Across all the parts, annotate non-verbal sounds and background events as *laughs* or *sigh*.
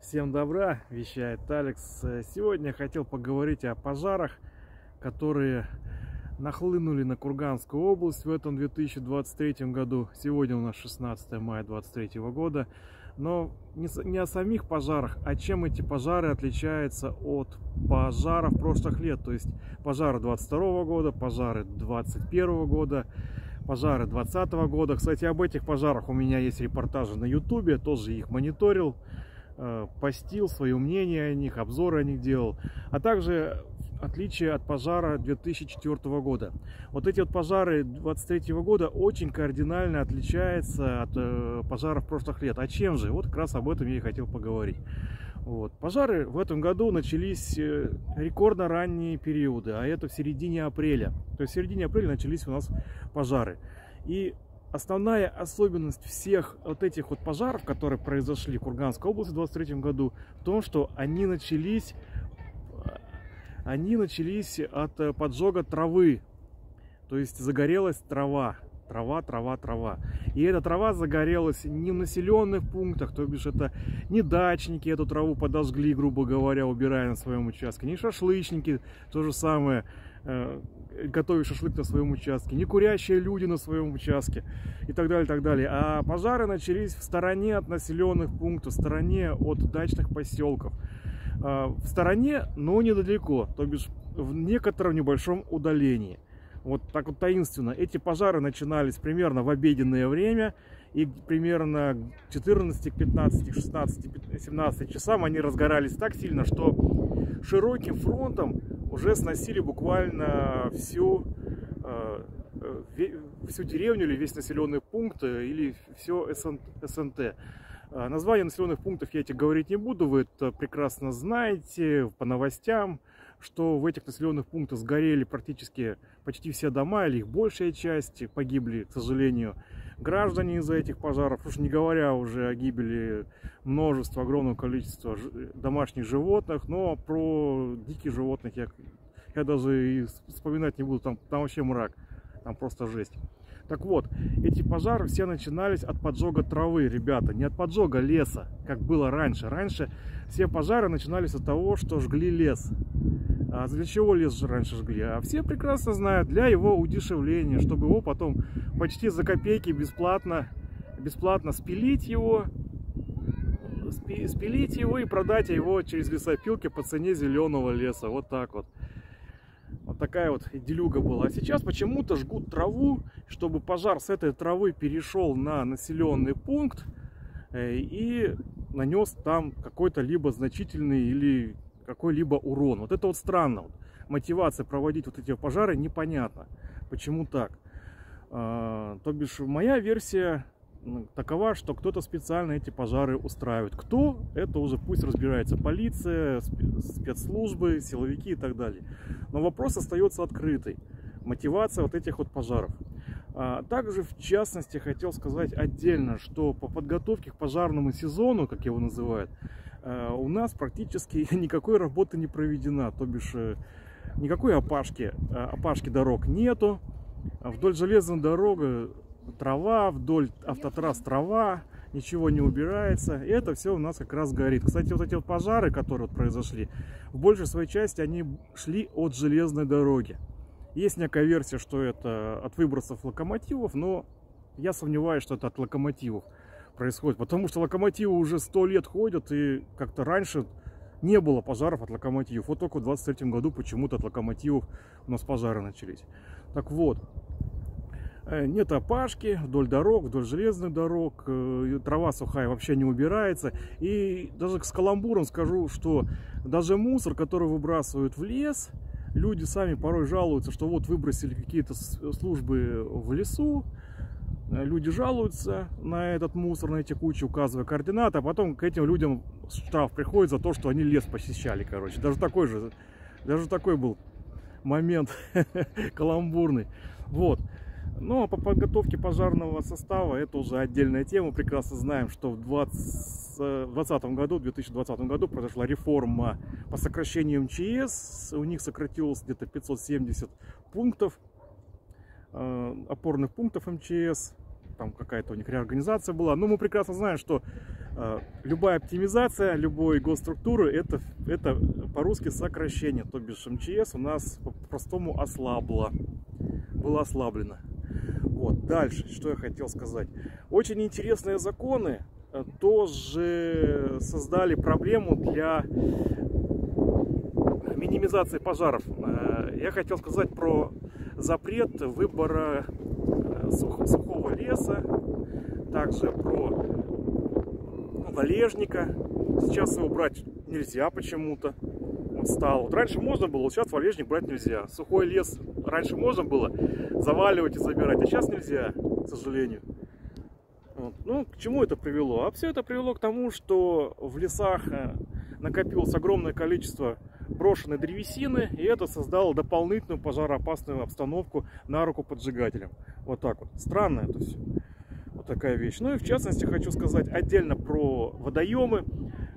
Всем добра, вещает Алекс. Сегодня я хотел поговорить о пожарах, которые нахлынули на Курганскую область в этом 2023 году. Сегодня у нас 16 мая 2023 года. Но не о самих пожарах, а чем эти пожары отличаются от пожаров прошлых лет. То есть пожары 22 года, пожары 21 года, пожары 20 года. Кстати, об этих пожарах у меня есть репортажи на ютубе, тоже их мониторил. Э, постил свое мнение о них, обзоры о них делал, а также отличие от пожара 2004 года. Вот эти вот пожары 23 года очень кардинально отличаются от э, пожаров прошлых лет. А чем же? Вот как раз об этом я и хотел поговорить. Вот. Пожары в этом году начались э, рекордно ранние периоды, а это в середине апреля. То есть в середине апреля начались у нас пожары. И Основная особенность всех вот этих вот пожаров, которые произошли в Курганской области в 23 году, в том, что они начались, они начались от э, поджога травы. То есть загорелась трава. Трава, трава, трава. И эта трава загорелась не в населенных пунктах, то бишь это не дачники эту траву подожгли, грубо говоря, убирая на своем участке, не шашлычники, то же самое Готовить шашлык на своем участке, не курящие люди на своем участке и так далее, так далее. А пожары начались в стороне от населенных пунктов, в стороне от дачных поселков. Э, в стороне, но недалеко, то бишь в некотором небольшом удалении. Вот так вот таинственно. Эти пожары начинались примерно в обеденное время, и примерно 14, 15, 16, 17 часам они разгорались так сильно, что широким фронтом уже сносили буквально всю, э, э, всю деревню или весь населенный пункт э, или все СНТ. Названия населенных пунктов я эти говорить не буду, вы это прекрасно знаете по новостям, что в этих населенных пунктах сгорели практически почти все дома, или их большая часть погибли, к сожалению граждане из-за этих пожаров, уж не говоря уже о гибели множества, огромного количества домашних животных, но про диких животных я, я даже и вспоминать не буду, там, там вообще мрак, там просто жесть. Так вот, эти пожары все начинались от поджога травы, ребята, не от поджога леса, как было раньше. Раньше все пожары начинались от того, что жгли лес. А для чего лес раньше жгли? А все прекрасно знают, для его удешевления, чтобы его потом почти за копейки бесплатно, бесплатно спилить его, спилить его и продать его через лесопилки по цене зеленого леса. Вот так вот. Вот такая вот делюга была. А сейчас почему-то жгут траву, чтобы пожар с этой травы перешел на населенный пункт э, и нанес там какой-то либо значительный или какой-либо урон. Вот это вот странно. Мотивация проводить вот эти пожары непонятно. Почему так? А, то бишь, моя версия ну, такова, что кто-то специально эти пожары устраивает. Кто? Это уже пусть разбирается полиция, спецслужбы, силовики и так далее. Но вопрос остается открытый. Мотивация вот этих вот пожаров. А также, в частности, хотел сказать отдельно, что по подготовке к пожарному сезону, как его называют, у нас практически *laughs* никакой работы не проведена, то бишь э, никакой опашки, э, опашки дорог нету, вдоль железной дороги трава, вдоль автотрасс трава, ничего не убирается, и это все у нас как раз горит. Кстати, вот эти вот пожары, которые вот произошли, в большей своей части они шли от железной дороги. Есть некая версия, что это от выбросов локомотивов, но я сомневаюсь, что это от локомотивов происходит. Потому что локомотивы уже сто лет ходят, и как-то раньше не было пожаров от локомотивов. Вот только в 23 году почему-то от локомотивов у нас пожары начались. Так вот, э, нет опашки вдоль дорог, вдоль железных дорог, э, трава сухая вообще не убирается. И даже с каламбуром скажу, что даже мусор, который выбрасывают в лес, люди сами порой жалуются, что вот выбросили какие-то службы в лесу, люди жалуются на этот мусор, на эти кучи, указывая координаты, а потом к этим людям штраф приходит за то, что они лес посещали, короче. Даже такой же, даже такой был момент *laughs* каламбурный. Вот. Но по подготовке пожарного состава это уже отдельная тема. Прекрасно знаем, что в 2020 году, в 2020 году произошла реформа по сокращению МЧС. У них сократилось где-то 570 пунктов э, опорных пунктов МЧС там какая-то у них реорганизация была. Но мы прекрасно знаем, что Э, любая оптимизация любой госструктуры это, это по-русски сокращение, то бишь МЧС у нас по-простому ослабла, было ослаблено. Вот, дальше, что я хотел сказать. Очень интересные законы э, тоже создали проблему для минимизации пожаров. Э, я хотел сказать про запрет выбора сухого леса, также про валежника. Сейчас его брать нельзя почему-то. Вот стал. Вот раньше можно было, сейчас валежник брать нельзя. Сухой лес раньше можно было заваливать и забирать, а сейчас нельзя, к сожалению. Вот. Ну, к чему это привело? А все это привело к тому, что в лесах э, накопилось огромное количество брошенной древесины, и это создало дополнительную пожароопасную обстановку на руку поджигателям. Вот так вот. Странно это все. Вот такая вещь. Ну и в частности хочу сказать отдельно про водоемы.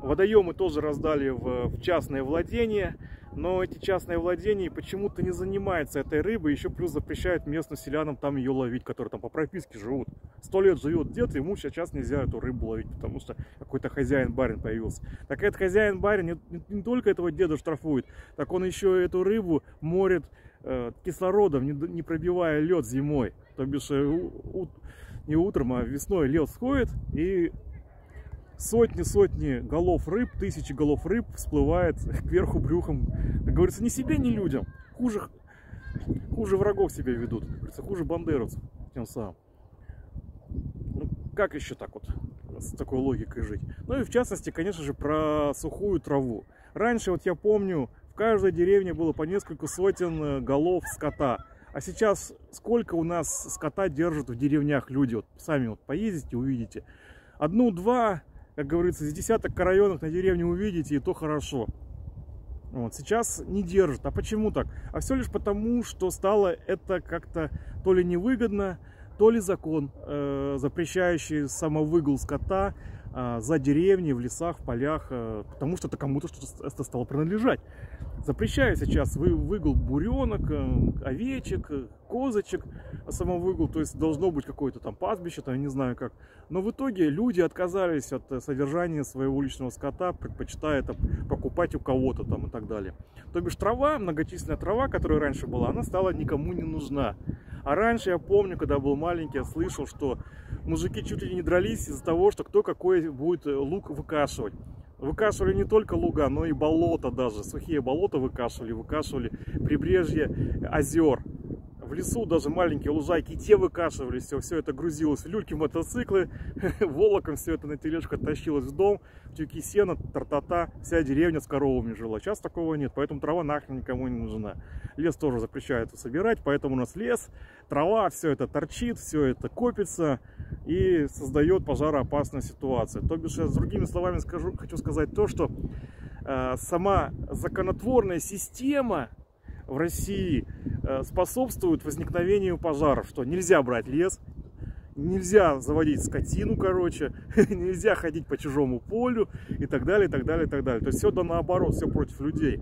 Водоемы тоже раздали в, в частное владение, но эти частные владения почему-то не занимаются этой рыбой, еще плюс запрещают местным селянам там ее ловить, которые там по прописке живут. Сто лет живет дед, ему сейчас нельзя эту рыбу ловить, потому что какой-то хозяин-барин появился. Так этот хозяин-барин не, не, только этого деда штрафует, так он еще эту рыбу морит э, кислородом, не, не пробивая лед зимой. То бишь э, у, у, не утром, а весной лед сходит, и сотни-сотни голов рыб, тысячи голов рыб всплывает кверху брюхом. Как говорится, ни себе, ни людям. Хуже, хуже врагов себя ведут. Как говорится, хуже бандеровцев тем самым. Ну, как еще так вот с такой логикой жить? Ну и в частности, конечно же, про сухую траву. Раньше, вот я помню, в каждой деревне было по несколько сотен э, голов скота. А сейчас сколько у нас скота держат в деревнях люди? Вот сами вот поездите, увидите. Одну-два, как говорится, из десяток районов на деревне увидите, и то хорошо. Вот, сейчас не держат. А почему так? А все лишь потому, что стало это как-то то ли невыгодно, то ли закон, э, запрещающий самовыгул скота за деревни, в лесах, в полях, э, потому что это кому-то что-то стало принадлежать. Запрещаю сейчас вы, выгул буренок, э, овечек, козочек, самовыгул, то есть должно быть какое-то там пастбище, там не знаю как. Но в итоге люди отказались от э, содержания своего личного скота, предпочитая это покупать у кого-то там и так далее. То бишь трава, многочисленная трава, которая раньше была, она стала никому не нужна. А раньше я помню, когда был маленький, я слышал, что мужики чуть ли не дрались из-за того, что кто какой будет лук выкашивать. Выкашивали не только луга, но и болота даже. Сухие болота выкашивали, выкашивали прибрежье озер. В лесу даже маленькие лужайки, те выкашивались, все, это грузилось в люльки, мотоциклы, *laughs* волоком все это на тележку тащилось в дом, тюки сена, тартата, вся деревня с коровами жила. Сейчас такого нет, поэтому трава нахрен никому не нужна. Лес тоже запрещают собирать, поэтому у нас лес, трава, все это торчит, все это копится и создает пожароопасную ситуацию. То бишь, я с другими словами скажу, хочу сказать то, что э, сама законотворная система в России э, способствует возникновению пожаров, что нельзя брать лес, нельзя заводить скотину, короче, *laughs* нельзя ходить по чужому полю и так далее, и так далее, и так далее. То есть все да наоборот, все против людей.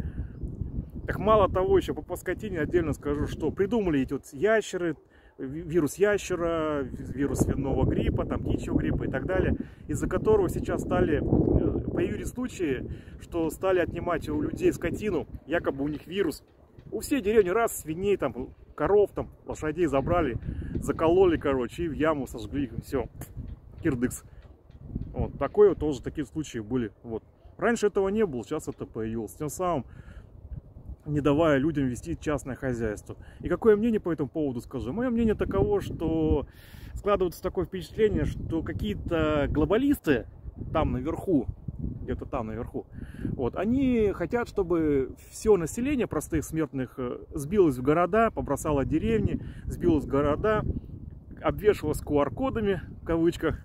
Так мало того, еще по, по скотине отдельно скажу, что придумали эти вот ящеры, вирус ящера, вирус свиного гриппа, там птичьего гриппа и так далее, из-за которого сейчас стали, э, появились случаи, что стали отнимать у людей скотину, якобы у них вирус. У всей деревни раз свиней, там, коров, там, лошадей забрали, закололи, короче, и в яму сожгли, все, кирдыкс. Вот, такое тоже такие случаи были. Вот. Раньше этого не было, сейчас это появилось. Тем самым не давая людям вести частное хозяйство. И какое мнение по этому поводу скажу? Мое мнение таково, что складывается такое впечатление, что какие-то глобалисты там наверху, где-то там наверху, вот, они хотят, чтобы все население простых смертных э, сбилось в города, побросало деревни, сбилось в города, обвешивалось QR-кодами, в кавычках,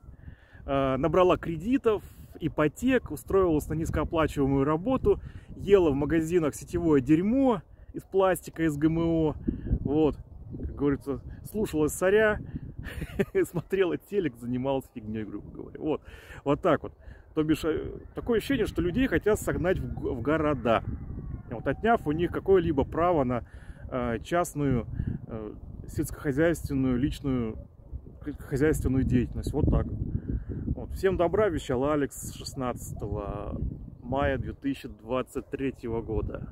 э, набрала кредитов, ипотек, устроилась на низкооплачиваемую работу, ела в магазинах сетевое дерьмо из пластика, из ГМО, вот, как говорится, слушалась царя, *laughs* смотрела телек, занималась фигней, грубо говоря, вот, вот так вот. То бишь, э, такое ощущение, что людей хотят согнать в, в города, вот, отняв у них какое-либо право на э, частную э, сельскохозяйственную, личную хозяйственную деятельность. Вот так. Вот. Всем добра, вещал Алекс 16 мая 2023 года.